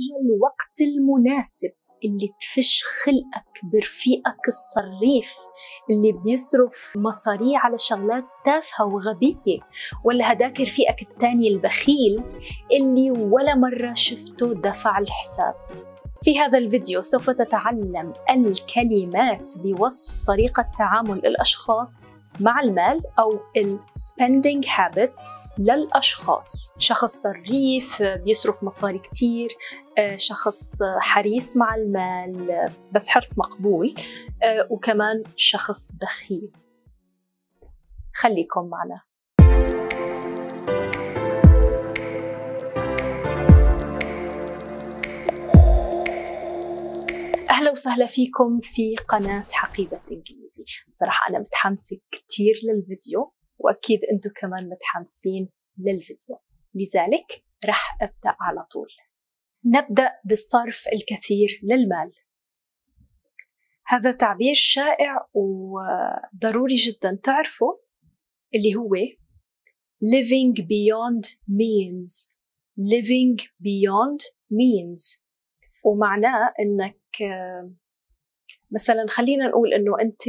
إجا الوقت المناسب اللي تفش خلقك برفيقك الصريف اللي بيصرف مصاريه على شغلات تافهة وغبية. ولا هداك رفيقك التاني البخيل اللي ولا مرة شفته دفع الحساب. في هذا الفيديو سوف تتعلم الكلمات لوصف طريقة تعامل الأشخاص مع المال أو ال spending habits للأشخاص. شخص صريف بيصرف مصاري كتير شخص حريص مع المال بس حرص مقبول وكمان شخص بخيل خليكم معنا. أهلا وسهلا فيكم في قناة حقيبة إنجليزي. صراحة أنا متحمسة كتير للفيديو وأكيد أنتم كمان متحمسين للفيديو. لذلك رح أبدأ على طول. نبدأ بالصرف الكثير للمال. هذا تعبير شائع وضروري جدا تعرفه اللي هو living beyond means. living beyond means. ومعناه إنك مثلا خلينا نقول إنه أنت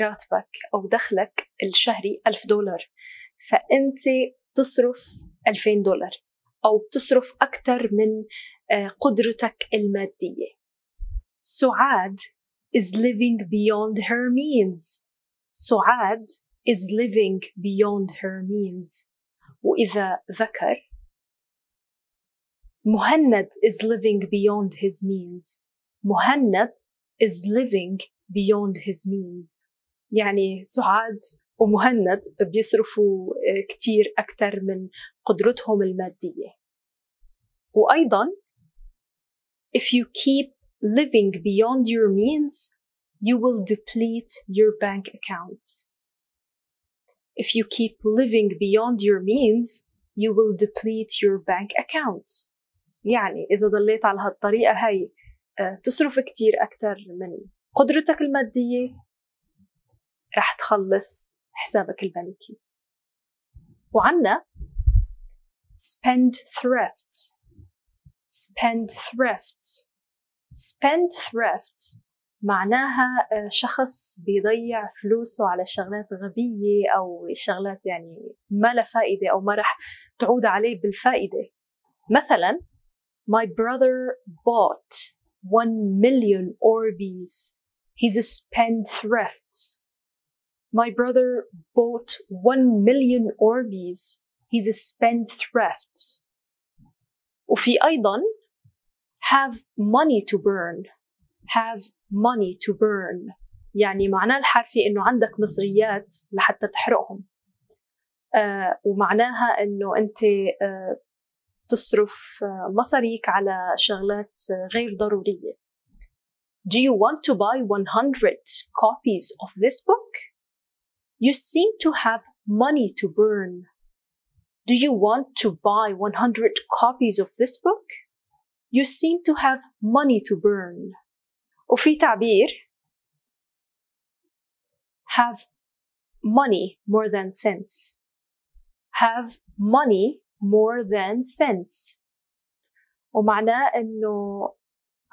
راتبك أو دخلك الشهري ألف دولار فأنت تصرف 2000 دولار أو بتصرف أكثر من قدرتك المادية. سعاد is living beyond her means. سعاد is living beyond her means. وإذا ذكر مهند is living beyond his means مهند is living beyond his means يعني سعاد ومهند بيصرفوا كتير أكثر من قدرتهم المادية وأيضا if you keep living beyond your means you will deplete your bank account if you keep living beyond your means you will deplete your bank account يعني إذا ضليت على هالطريقة هاي تصرف كتير أكثر من قدرتك المادية رح تخلص حسابك البنكي. وعنا spend thrift spend thrift. spend thrift معناها شخص بيضيع فلوسه على شغلات غبية أو شغلات يعني ما لها فائدة أو ما رح تعود عليه بالفائدة. مثلا My brother bought one million Orbeez. He's a spendthrift. My brother bought one million Orbeez. He's a spendthrift. وفي أيضا have money to burn. have money to burn. يعني معناه الحرفي إنه عندك مصريات لحتى تحرقهم. آه ومعناها إنه أنت آه تصرف مصاريك على شغلات غير ضرورية. Do you want to buy 100 copies of this book? You seem to have money to burn. Do you want to buy 100 copies of this book? You seem to have money to burn. وفي تعبير have money more than sense. Have money more than sense ومعناه انه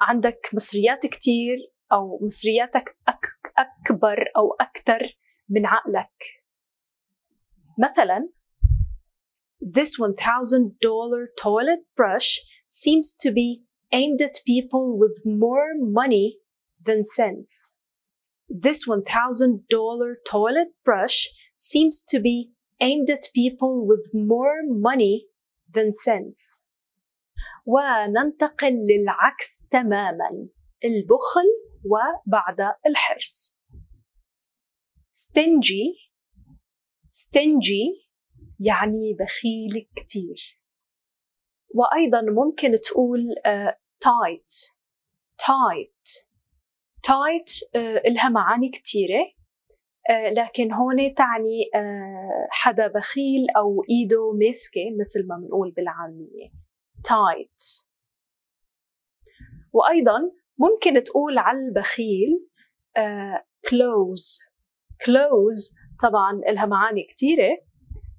عندك مصريات كتير او مصرياتك أك اكبر او اكثر من عقلك مثلا This $1000 toilet brush seems to be aimed at people with more money than sense. This $1000 toilet brush seems to be aimed at people with more money than sense. وننتقل للعكس تماما البخل وبعد الحرص. stingy stingy يعني بخيل كتير وأيضا ممكن تقول uh, tight tight tight uh, إلها معاني كتيرة لكن هون تعني حدا بخيل أو إيده ماسكة مثل ما بنقول بالعامية. Tight. وأيضا ممكن تقول على البخيل close. Close طبعا لها معاني كتيرة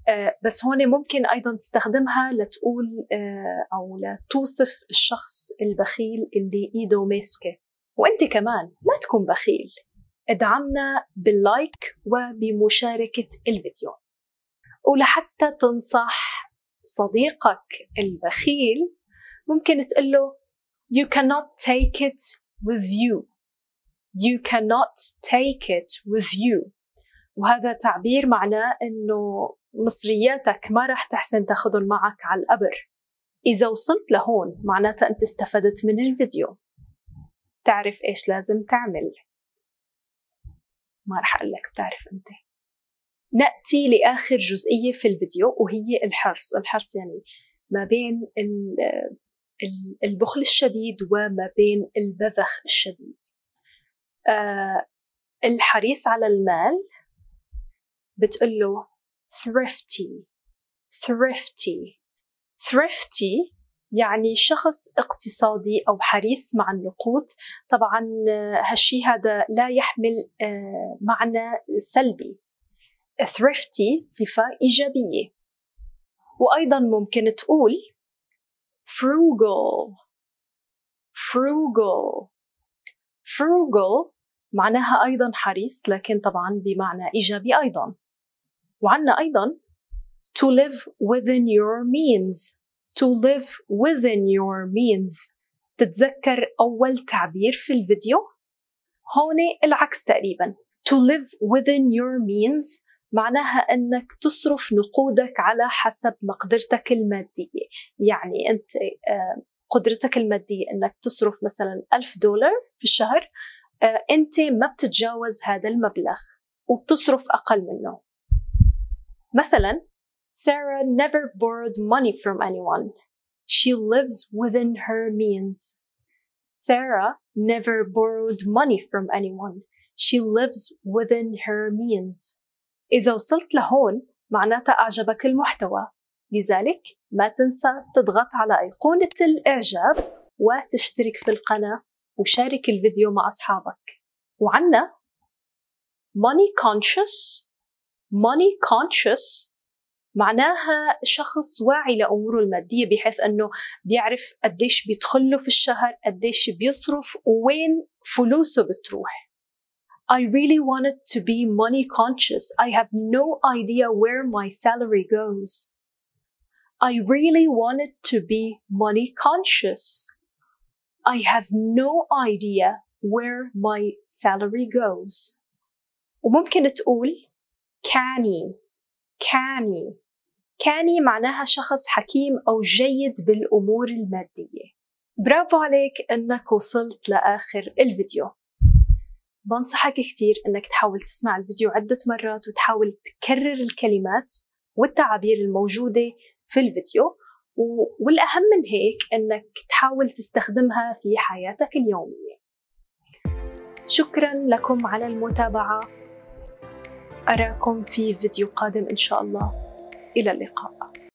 آه، بس هون ممكن أيضا تستخدمها لتقول آه، أو لتوصف الشخص البخيل اللي إيده ماسكة. وأنت كمان ما تكون بخيل. ادعمنا باللايك وبمشاركة الفيديو. ولحتى تنصح صديقك البخيل ممكن تقول له you cannot take it with you. You cannot take it with you. وهذا تعبير معناه إنه مصرياتك ما راح تحسن تاخذهم معك على القبر إذا وصلت لهون معناتها أنت استفدت من الفيديو. تعرف إيش لازم تعمل. ما راح أقول لك بتعرف أنت. نأتي لآخر جزئية في الفيديو وهي الحرص. الحرص يعني ما بين البخل الشديد وما بين البذخ الشديد. آه الحريص على المال بتقول له thrifty thrifty thrifty. يعني شخص اقتصادي أو حريص مع النقود. طبعا هالشي هذا لا يحمل آه، معنى سلبي. thrifty صفة إيجابية. وأيضا ممكن تقول frugal. frugal. frugal معناها أيضا حريص لكن طبعا بمعنى إيجابي أيضا. وعندنا أيضا to live within your means. To live within your means. تتذكر أول تعبير في الفيديو؟ هون العكس تقريبا. to live within your means معناها أنك تصرف نقودك على حسب مقدرتك المادية. يعني أنت آه، قدرتك المادية أنك تصرف مثلا ألف دولار في الشهر آه، أنت ما بتتجاوز هذا المبلغ وبتصرف أقل منه. مثلا Sarah never borrowed money from anyone. She lives within her means. Sarah never borrowed money from anyone. She lives within her means. إذا وصلت لهون معناتها أعجبك المحتوى لذلك ما تنسى تضغط على أيقونة الإعجاب وتشترك في القناة وشارك الفيديو مع أصحابك وعنا money conscious money conscious معناها شخص واعي لأموره المادية بحيث أنه بيعرف قديش بيدخله في الشهر قديش بيصرف وين فلوسه بتروح I really wanted to be money conscious. I have no idea where my salary goes. I really wanted to be money conscious. I have no idea where my salary goes. وممكن تقول كاني كاني كاني معناها شخص حكيم أو جيد بالأمور المادية. برافو عليك أنك وصلت لآخر الفيديو. بنصحك كثير أنك تحاول تسمع الفيديو عدة مرات وتحاول تكرر الكلمات والتعابير الموجودة في الفيديو والأهم من هيك أنك تحاول تستخدمها في حياتك اليومية. شكرا لكم على المتابعة. أراكم في فيديو قادم إن شاء الله. إلى اللقاء.